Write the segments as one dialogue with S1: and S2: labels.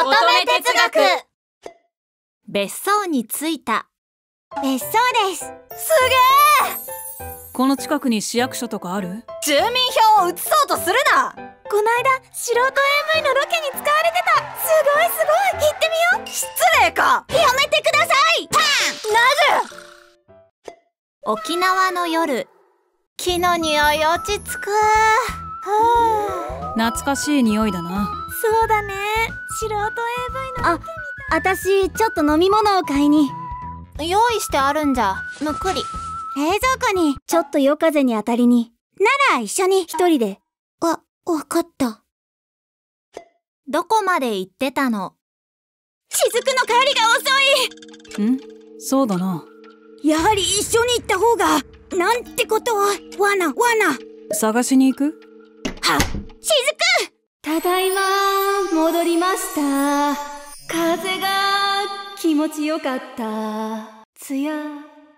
S1: 乙女哲学。
S2: 別荘に着いた。
S1: 別荘です。す
S3: この近くに市役所とかある？
S1: げえ住民票を移そうとするな。こないだ素人 AV のロケに使われてた。すごいすごい。行ってみよう。失礼か。やめてください。パン。なぜ？
S2: 沖縄の夜。木の匂い落ち着く。は
S3: 懐かしい匂いだな
S1: そうだね。素人 AV のあ私ちょっと飲み物を買いに。
S2: あ用意してあるんじゃ。むっくり。
S1: 冷蔵庫にちょっと夜風に当たりに。なら一緒に。一人で。わ、わかった。
S2: どこまで行ってたの？
S1: 雫の帰りが遅
S3: ん？そうだな。い
S1: やはり一緒に行った方がなんてことはわなわな
S3: 探しに行く？
S1: は雫ただいま戻りました。風が気持ちよかった。つや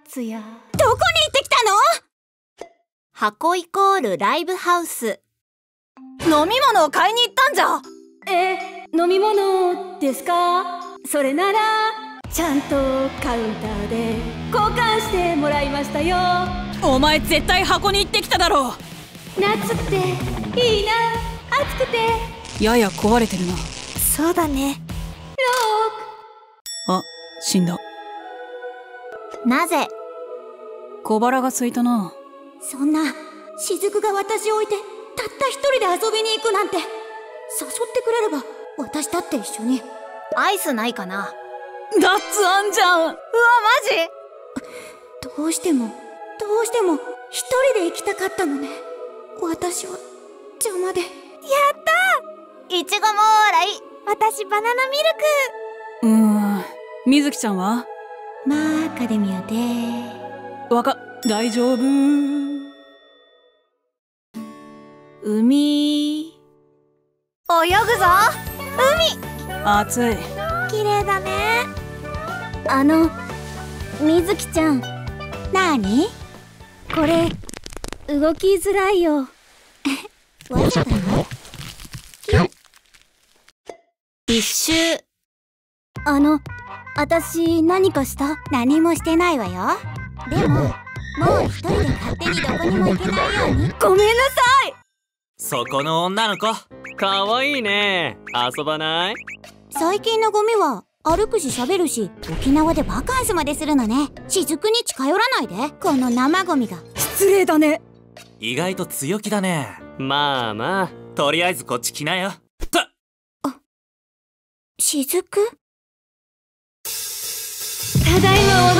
S1: つやどこに行ってきた
S2: 箱イコールライブハウス。
S1: の飲み物を買いに行ったんじゃ。え飲み物ですか？それならちゃんとカウンターで交換してもらいましたよ。
S3: お前絶対箱に行ってきただろ。
S1: 夏っていいな。暑くて。
S3: やや壊れてるな
S1: そうだね。
S3: あ死んだ。
S2: なぜ？
S3: 小腹が空いたな。
S1: そんな雫が私を置いてたった一人で遊びに行くなんて。誘ってくれれば私だって一緒に。
S2: アイスないかな？
S3: ダッツあんじゃん。
S1: うわマジ？どうしてもどうしても一人で行きたかったのね。私は邪魔で。やった
S2: いちごもーらい
S1: 私バナナミル
S3: うーん。みずきちゃんは？
S1: クマーカデミアで。
S3: わか大丈夫。
S2: 海。
S1: 泳ぐぞ。
S3: 暑い。
S1: 綺麗だね。あのみずきちゃん。なーにこれ動きづらいよ。わざだの？
S2: 一周。
S1: あの私何かした？何もしてないわよ。でももう。一人で勝手にどこにも行けないように。ごめんなさい。
S4: そこの女の子。
S5: かわいいね。遊ばない？
S1: 最近のゴミは歩くし喋るし沖縄でバカンスまでするのね。雫に近寄らないで。この生ゴミが。
S3: 失礼だね。
S4: 意外と強気だね。
S5: まあまあ。
S4: とりあえずこっち来なよ。た
S1: 雫ただいま戻り